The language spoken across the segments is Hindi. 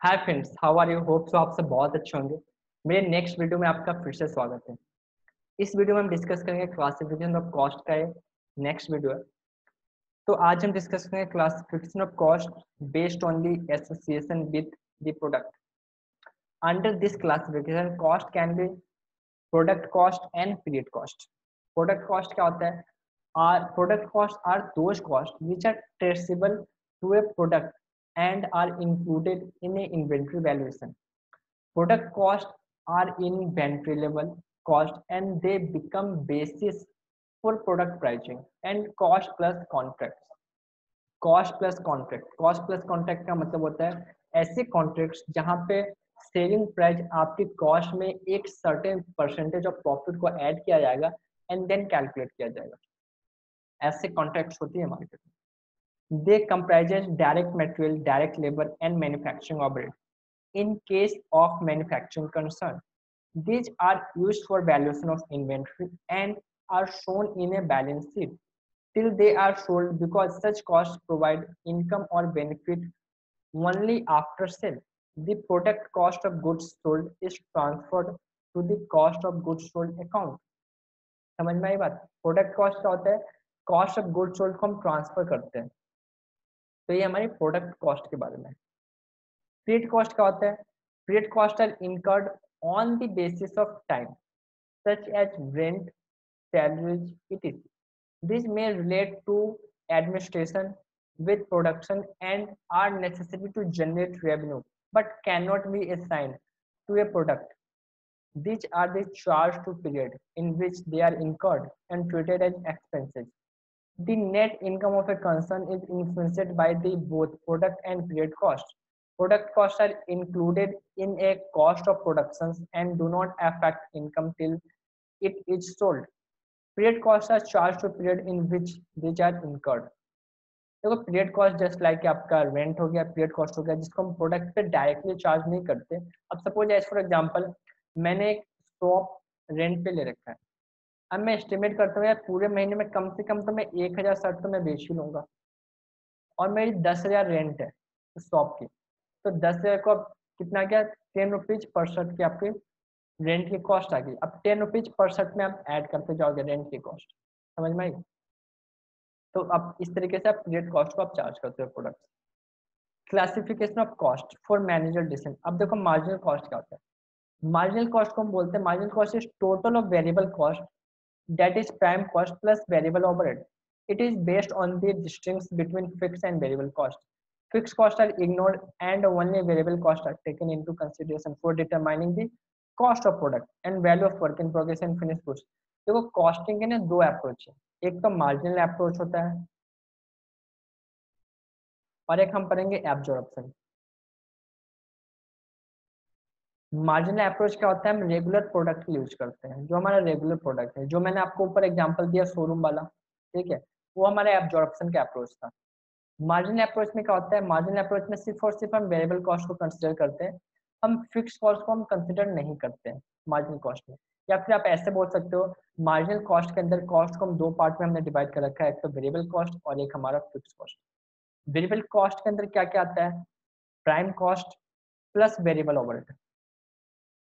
Hi friends how are you hope so आप सब बहुत अच्छे होंगे। मेरे नेक्स्ट वीडियो में आपका फिर से स्वागत है। इस वीडियो में हम डिस्कस करेंगे क्लासिफिकेशन ऑफ़ कॉस्ट का नेक्स्ट वीडियो है। तो आज हम डिस्कस करेंगे classification of cost based on the association with the product under this classification cost can be product cost and period cost product cost क्या होता है? Are product cost are those cost which are traceable to a product and are included in a inventory valuation. Product cost are in inventory level cost and they become basis for product pricing and cost plus contracts. Cost plus contract cost plus contract का मतलब होता है ऐसे कॉन्ट्रैक्ट्स जहाँ पे सेलिंग प्राइस आपकी कॉस्ट में एक सर्टेन परसेंटेज ऑफ़ प्रॉफिट को ऐड किया जाएगा एंड देन कैलकुलेट किया जाएगा ऐसे कॉन्ट्रैक्ट्स होती है मार्केट में They comprises direct material, direct labor, and manufacturing overhead. In case of manufacturing concern, these are used for valuation of inventory and are shown in a balance sheet till they are sold because such costs provide income or benefit only after sale. The product cost of goods sold is transferred to the cost of goods sold account. समझ में आई बात प्रोडक्ट कॉस्ट क्या होता है कॉस्ट ऑफ गुड सोल्ड को हम ट्रांसफर करते हैं तो ये हमारे प्रोडक्ट कॉस्ट के बारे में फ्रीड कॉस्ट क्या होता है? Period cost are incurred on the basis of time such as rent salaries it is this may relate to administration with production and are necessary to generate revenue but can not be assign to a product which are charge to period in which they are incurred and treated as expenses the net income of a concern is influenced by the both product and period cost. Product costs are included in a cost of productions and do not affect income till it is sold. Period costs are charged to period in which these are incurred. देखो पीरियड कॉस्ट जस्ट लाइक आपका रेंट हो गया पीरियड कॉस्ट हो गया जिसको हम प्रोडक्ट पे डायरेक्टली चार्ज नहीं करते अब सपोज़ फॉर एग्जांपल मैंने एक शॉप रेंट पे ले रखा है अब मैं एस्टिमेट करता हूँ यार, पूरे महीने में कम से कम तो मैं एक हज़ार शर्ट तो मैं बेच ही लूँगा। और मेरी दस हज़ार रेंट है उस शॉप की। तो दस हज़ार को अब कितना क्या टेन रुपीज़ पर शर्ट की आपकी रेंट की कॉस्ट आ गई। अब टेन रुपीज़ पर शर्ट में आप ऐड करते जाओगे रेंट की कॉस्ट समझ में आई? तो अब इस तरीके से आप रेट कॉस्ट को आप चार्ज करते हो product classification of cost for manager decision अब देखो मार्जिनल कॉस्ट क्या होता है। मार्जिनल कॉस्ट को हम बोलते हैं। Marginal cost is total of variable cost that is prime cost plus variable overhead. It is based on the distinction between fixed and variable cost. Fixed costs are ignored and only variable costs are taken into consideration for determining the cost of product and value of work in progress and finished goods. देखो कॉस्टिंग के ना दो अप्रोच है एक तो मार्जिनल अप्रोच होता है और एक हम पढ़ेंगे एब्जॉर्प्शन मार्जिनल अप्रोच क्या होता है? हम रेगुलर प्रोडक्ट यूज़ करते हैं, जो हमारा रेगुलर प्रोडक्ट है। जो मैंने आपको ऊपर एग्जांपल दिया शोरूम वाला, ठीक है? वो हमारा एब्जॉर्प्शन का अप्रोच था। मार्जिनल अप्रोच में क्या होता है? मार्जिनल अप्रोच में सिर्फ़ और सिर्फ़ हम वेरिएबल कॉस्ट को कंसिडर करते हैं। हम फिक्स कॉस्ट को हम कंसिडर नहीं करते हैं मार्जिनल कॉस्ट में। या फिर आप ऐसे बोल सकते हो मार्जिनल कॉस्ट के अंदर कॉस्ट को हम दो पार्ट में हमने डिवाइड कर रखा है, एक तो वेरिएबल कॉस्ट और एक हमारा फिक्स कॉस्ट वेरिएबल कॉस्ट के अंदर क्या क्या आता है? Prime cost plus variable overhead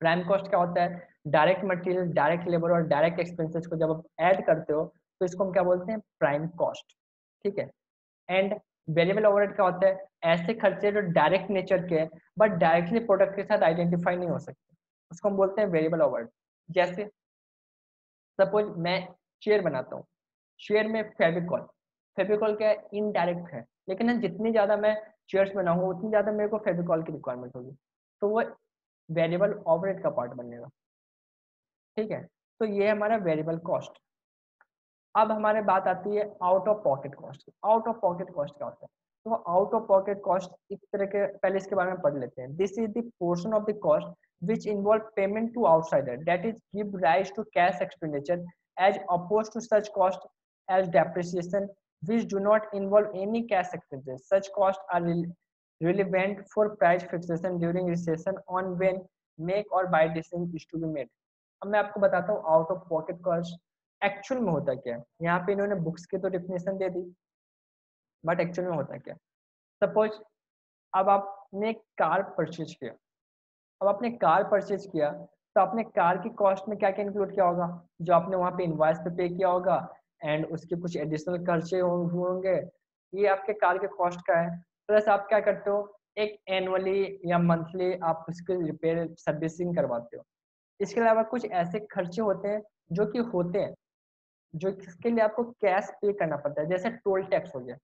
prime cost क्या होता है? डायरेक्ट मटेरियल डायरेक्ट लेबर और डायरेक्ट एक्सपेंसेस को जब आप ऐड करते हो तो इसको हम क्या बोलते हैं? प्राइम कॉस्ट ठीक है? एंड वेरिएबल ओवरहेड क्या होता है? ऐसे खर्चे जो डायरेक्ट नेचर के हैं बट डायरेक्टली प्रोडक्ट के साथ आइडेंटिफाई नहीं हो सकते। उसको हम बोलते हैं वेरिएबल ओवरहेड जैसे सपोज़ मैं चेयर बनाता हूँ। चेयर में फेविकॉल। फेविकॉल क्या है? इनडायरेक्ट है। लेकिन जितनी ज़्यादा मैं चेयर्स बनाऊँगा, उतनी ज़्यादा मेरे को फेविकॉल की रिक्वायरमेंट होगी। तो वो वेरिएबल ऑपरेट का पार्ट बनेगा। ठीक है? तो ये हमारा वेरिएबल कॉस्ट अब हमारे बात आती है out of pocket cost out of pocket cost क्या होता है? तो आउट ऑफ़ पॉकेट कॉस्ट इस तरह के, पहले इसके बारे में पढ़ लेते हैं। This is portion of the cost which involve payment to outsider that is give rise to cash expenditure as oppose to such cost as depreciation which do not involve any cash expenditure such cost are relevant for price fixation during recession on when make or buy decision is to be made. अब मैं आपको बताता हूँ out of pocket cost actual में होता क्या है? यहाँ पे इन्होंने बुक्स की तो डिफिनेशन दे दी बट एक्चुअल में होता क्या सपोज़ अब आपने कार परचेज किया। अब आपने कार परचेज किया तो आपने कार की कॉस्ट में क्या क्या इंक्लूड किया होगा? जो आपने वहाँ पे इन्वाइस पे पे किया होगा एंड उसके कुछ एडिशनल खर्चे होंगे। ये आपके कार के कॉस्ट का है। प्लस आप क्या करते हो? एक एनुअली या मंथली आप उसके रिपेयर सर्विसिंग करवाते हो। इसके अलावा कुछ ऐसे खर्चे होते हैं जो कि होते हैं, जो इसके लिए आपको कैश पे करना पड़ता है? जैसे टोल टैक्स हो गया।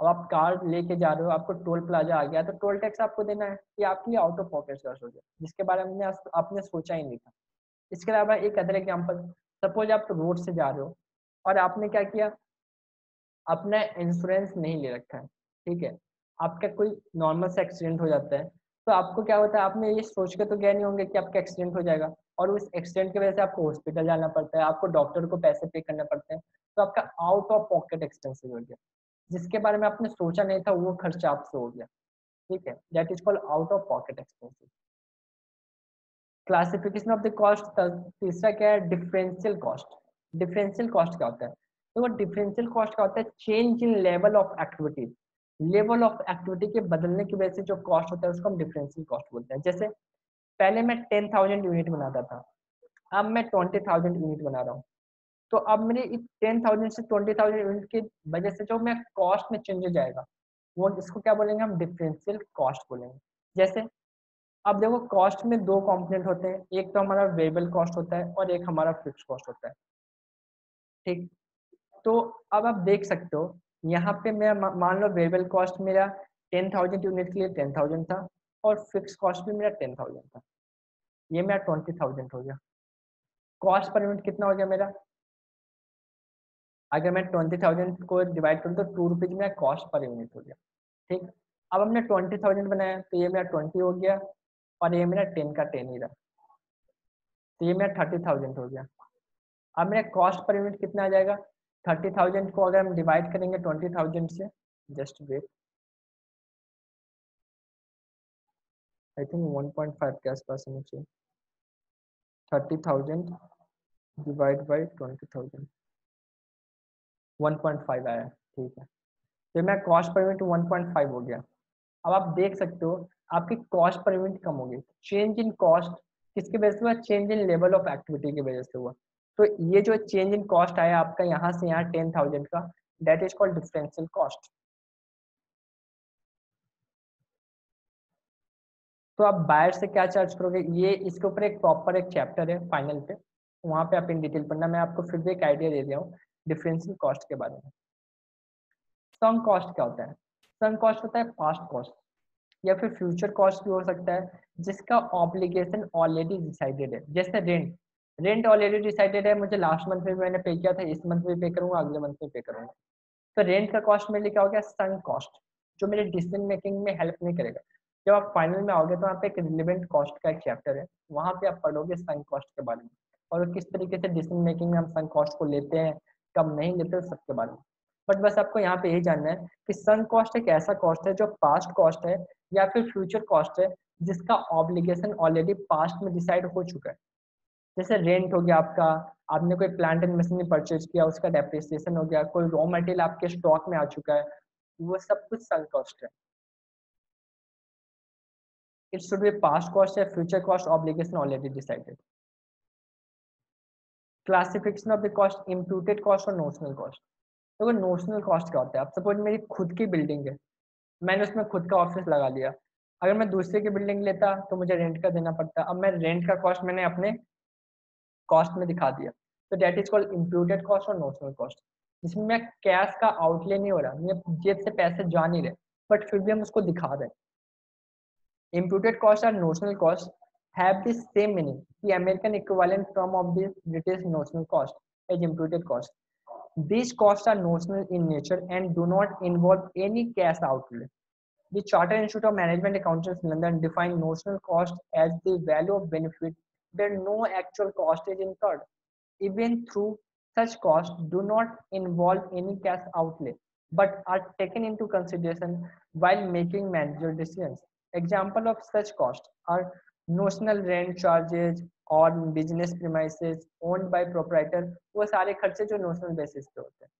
अब आप कार लेके जा रहे हो, आपको टोल प्लाजा आ गया तो टोल टैक्स आपको देना है कि आपके लिए आउट ऑफ़ पॉकेट खर्च हो गया। जिसके बारे में आपने सोचा ही नहीं था। इसके अलावा एक अदर एग्ज़ाम्पल सपोज़ आप रोड से जा रहे हो और आपने क्या किया? अपना इंश्योरेंस नहीं ले रखा है, ठीक है? आपका कोई नॉर्मल से एक्सीडेंट हो जाता है तो आपको क्या होता है आपने ये सोच के तो गए नहीं होंगे कि आपका एक्सीडेंट हो जाएगा और उस एक्सीडेंट की वजह से आपको हॉस्पिटल जाना पड़ता है, आपको डॉक्टर को पैसे पे करने पड़ते हैं तो आपका आउट ऑफ़ पॉकेट एक्सपेंसिव हो गया। जिसके बारे में आपने सोचा नहीं था, वो खर्चा आपसे हो गया। ठीक है? That is called out of pocket expensive classification of the cost तीसरा क्या है? डिफरेंशियल कॉस्ट डिफरेंशियल कॉस्ट क्या होता है? तो वो डिफरेंशियल कॉस्ट क्या होता है? Change in level of activity level of activity के बदलने की वजह से जो कॉस्ट होता है, उसको हम डिफरेंशियल कॉस्ट बोलते हैं। जैसे, पहले मैं टेन थाउज़ेंड यूनिट बनाता था, अब मैं ट्वेंटी थाउज़ेंड यूनिट बना रहा हूँ। तो अब मेरे टेन थाउज़ेंड से ट्वेंटी थाउज़ेंड यूनिट की वजह से जो मैं कॉस्ट में चेंज हो जाएगा, वो इसको क्या बोलेंगे हम डिफरेंशियल कॉस्ट बोलेंगे। जैसे, अब देखो कॉस्ट में दो कंपोनेंट होते हैं, एक तो हमारा वेरिएबल कॉस्ट होता है और एक हमारा फिक्स कॉस्ट होता है। ठीक? तो अब आप देख सकते हो यहाँ पे मैं मान लो वेरिएबल कॉस्ट मेरा टेन थाउज़ेंड यूनिट के लिए टेन थाउज़ेंड था और फिक्स कॉस्ट भी मेरा टेन थाउज़ेंड था। ये मेरा ट्वेंटी थाउज़ेंड हो गया। कॉस्ट पर यूनिट कितना हो गया मेरा? अगर मैं ट्वेंटी थाउज़ेंड को डिवाइड करूँ तो टू रुपीज़ मेरा कॉस्ट पर यूनिट हो गया। ठीक? अब हमने ट्वेंटी थाउज़ेंड बनाया तो ये मेरा ट्वेंटी हो गया और ये मेरा टेन का टेन ही रहा। तो ये मेरा थर्टी थाउज़ेंड हो गया। अब मेरा कॉस्ट पर यूनिट कितना आ जाएगा? थर्टी थाउज़ेंड को अगर हम डिवाइड करेंगे ट्वेंटी थाउज़ेंड से just wait I think one point five के आसपास होना चाहिए। Thirty thousand divide by twenty thousand one point five आया, ठीक है। तो मैं cost per unit one point five हो गया। अब आप देख सकते हो, आपकी कॉस्ट पर यूनिट कम होगी चेंज इन कॉस्ट किसकी वजह से हुआ? Change in level of activity की वजह से हुआ। तो ये जो चेंज इन कॉस्ट आया आपका यहाँ से यहाँ टेन थाउज़ेंड का that is called differential cost तो आप बायर से क्या चार्ज करोगे? ये इसके ऊपर एक प्रॉपर एक चैप्टर है फाइनल पे। वहाँ पे आप इन डिटेल पढ़ना। मैं आपको फिर भी एक आइडिया दे दिया हूँ डिफरेंशियल कॉस्ट के बारे में। सम कॉस्ट क्या होता है? सम कॉस्ट होता है पास्ट कॉस्ट या फिर फ्यूचर कॉस्ट भी हो सकता है, जिसका ऑब्लिगेशन ऑलरेडी डिसाइडेड है। जैसे रेंट रेंट ऑलरेडी डिसाइडेड है, मुझे लास्ट मंथ में मैंने पे किया था, इस मंथ में पे करूँगा, अगले मंथ में पे करूँगा। तो रेंट का कॉस्ट मेरे लिए क्या हो गया? सन कॉस्ट जो मेरे डिसीज़न मेकिंग में हेल्प नहीं करेगा। जब आप फाइनल में आओगे तो वहाँ पे एक रिलेवेंट कॉस्ट का एक चैप्टर है। वहाँ पे आप पढ़ोगे सन कॉस्ट के बारे में। और किस तरीके से डिसीज़न मेकिंग में हम सन कॉस्ट को लेते हैं, कब नहीं लेते सबके बारे में। बट बस आपको यहाँ पे यही जानना है कि सन कॉस्ट एक ऐसा कॉस्ट है, जो पास्ट कॉस्ट है या फिर फ्यूचर कॉस्ट है, जिसका ऑब्लिगेशन ऑलरेडी पास्ट में डिसाइड हो चुका है। जैसे रेंट हो गया आपका, आपने कोई प्लांट एंड मशीन परचेज किया, उसका डेप्रिसिएशन हो गया, कोई रॉ मटेरियल आपके स्टॉक में आ चुका है, वो सब कुछ सन कॉस्ट है। It should be past cost या future cost obligation already decided. Classification of the cost imputed cost और नोशनल कॉस्ट देखो नोशनल कॉस्ट क्या होता है? अब सपोज़ मेरी खुद की बिल्डिंग है। मैंने उसमें खुद का ऑफ़िस लगा लिया। अगर मैं दूसरे की बिल्डिंग लेता तो मुझे रेंट का देना पड़ता। अब मैं रेंट का कॉस्ट मैंने अपने कॉस्ट में दिखा दिया। तो that is called included cost और नोशनल कॉस्ट जिसमें मैं कैश का आउटले नहीं हो रहा, मैं जेब से पैसे जा नहीं रहे बट फिर भी हम उसको दिखा दें इंप्यूटेड कॉस्ट और notional cost have the same meaning कि American equivalent from of the British notional cost as imputed cost this cost are notional in nature and do not involve any cash outlay the charter institute of management accountants London define notional cost as the value of benefit where no actual cost is incurred. Even through such costs do not involve any cash outlay but are taken into consideration while making managerial decisions. Example of such cost are notional rent charges और business premises owned by proprietor वो सारे खर्चे जो नोशनल बेसिस पे होते हैं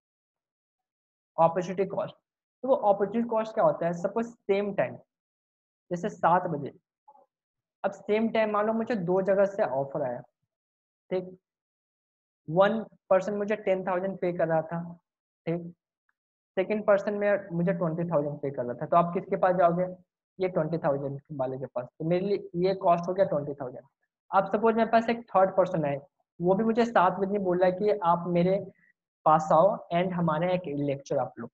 अपॉर्चुनिटी कॉस्ट तो वो अपॉर्चुनिटी कॉस्ट क्या होता है सपोज़ सेम टाइम जैसे सात बजे अब सेम टाइम मान लो मुझे दो जगह से ऑफ़र आया। ठीक? वन पर्सन मुझे टेन थाउज़ेंड पे कर रहा था। ठीक? सेकेंड पर्सन में मुझे ट्वेंटी थाउज़ेंड पे कर रहा था। तो आप किसके पास जाओगे? ये ट्वेंटी थाउज़ेंड वाले के पास। तो मेरे लिए ये कॉस्ट हो गया ट्वेंटी थाउज़ेंड अब सपोज़ मेरे पास एक थर्ड पर्सन है वो भी मुझे सात बजे बोल रहा है कि आप मेरे पास आओ एंड हमारे एक लेक्चर आप लो।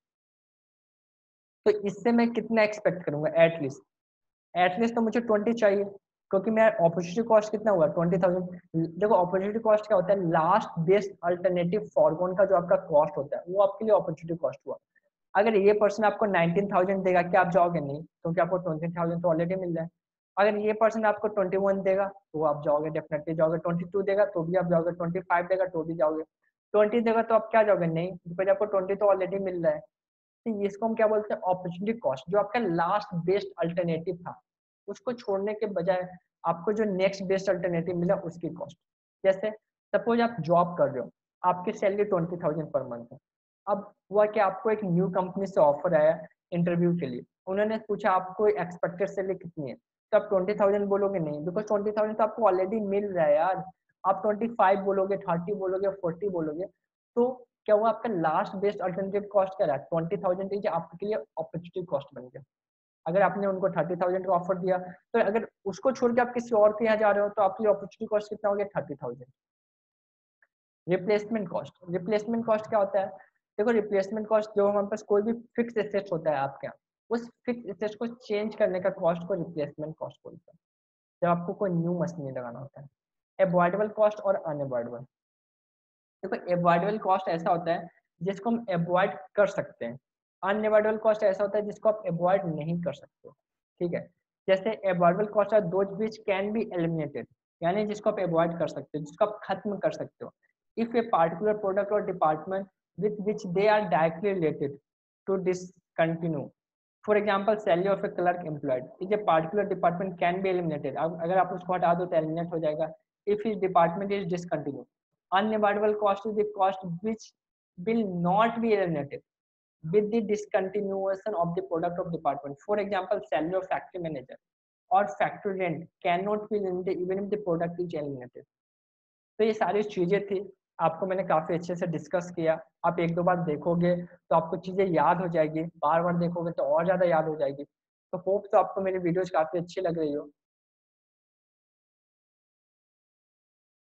तो इससे मैं कितना एक्सपेक्ट करूँगा? एटलीस्ट एटलीस्ट तो मुझे ट्वेंटी चाहिए। क्योंकि मेरा अपॉर्चुनिटी कॉस्ट कितना हुआ? ट्वेंटी थाउज़ेंड देखो अपॉर्चुनिटी कॉस्ट क्या होता है? लास्ट बेस्ट अल्टरनेटिव फॉरगोन का जो आपका कॉस्ट होता है, वो आपके लिए अपॉर्चुनिटी कॉस्ट हुआ। अगर ये पर्सन आपको नाइनटीन थाउज़ेंड देगा, क्या आप जाओगे? नहीं, क्योंकि आपको ट्वेंटी थाउज़ेंड तो ऑलरेडी मिल रहा है। अगर ये पर्सन आपको ट्वेंटी वन देगा तो आप जाओगे डेफिनेटली जाओगे। ट्वेंटी टू देगा तो भी आप जाओगे। ट्वेंटी फाइव देगा तो भी जाओगे। ट्वेंटी देगा तो आप क्या जाओगे? नहीं बिकॉज़ आपको ट्वेंटी तो ऑलरेडी मिल रहा है। तो इसको हम क्या बोलते हैं? अपॉर्चुनिटी कॉस्ट जो आपका लास्ट बेस्ट अल्टरनेटिव था। उसको छोड़ने के बजाय आपको जो नेक्स्ट बेस्ट अल्टरनेटिव मिला उसकी कॉस्ट जैसे सपोज़ आप जॉब कर रहे हो, आपकी salary twenty thousand per month है। अब हुआ कि आपको एक न्यू कंपनी से ऑफ़र आया इंटरव्यू के लिए। उन्होंने पूछा, आपको एक्सपेक्टेड सैलरी कितनी है? तो आप ट्वेंटी थाउज़ेंड बोलोगे नहीं बिकॉज़ ट्वेंटी थाउज़ेंड तो आपको ऑलरेडी मिल रहा है यार। आप ट्वेंटी फाइव बोलोगे थर्टी बोलोगे फोर्टी बोलोगे। तो क्या हुआ, आपका लास्ट बेस्ट अल्टरनेटिव कॉस्ट क्या रहा? है ट्वेंटी थाउज़ेंड आपके लिए अपॉर्चुनिटी कॉस्ट बन गया। अगर आपने उनको थर्टी थाउज़ेंड का ऑफ़र दिया तो अगर उसको छोड़ के आप किसी और के यहाँ जा रहे हो तो आपकी अपॉर्चुनिटी कॉस्ट कितना हो गया? Thirty thousand replacement cost replacement cost क्या होता है? देखो रिप्लेसमेंट कॉस्ट जो हमारे पास कोई भी फिक्स एसेट होता है आपके यहाँ, उस फिक्स एसेट को चेंज करने का कॉस्ट को रिप्लेसमेंट कॉस्ट बोलते हैं। जब आपको कोई न्यू मशीन लगाना होता है। एवॉइडेबल कॉस्ट और अनएवॉइडेबल देखो एवॉइडेबल कॉस्ट ऐसा होता है जिसको हम अवॉइड कर सकते हैं। अनएवॉइडेबल कॉस्ट ऐसा होता है जिसको आप अवॉइड नहीं कर सकते, ठीक है? जैसे अवॉइडेबल कॉस्ट है, दो बीच कैन बी एलिमिनेटेड, यानी जिसको आप एवॉइड कर सकते हो, जिसको आप खत्म कर सकते हो। इफ़ ए पार्टिकुलर प्रोडक्ट और department with which they are directly related to discontinue for example salary of a clerk employed is a particular department can be eliminated अगर आप उसको हटा दो तो एलिमिनेट हो जाएगा। If is department is discontinue. Unavoidable cost is the cost which will not be eliminated. With the discontinuation of the product of department. For example, salary of factory manager or factory rent cannot be eliminated even if the product is eliminated. तो ये सारी चीज़ें थी आपको मैंने काफ़ी अच्छे से डिस्कस किया आप एक दो बार देखोगे तो आपको चीज़ें याद हो जाएगी बार बार देखोगे तो और ज़्यादा याद हो जाएगी तो होप तो आपको मेरी वीडियोज़ काफ़ी अच्छी लग रही हो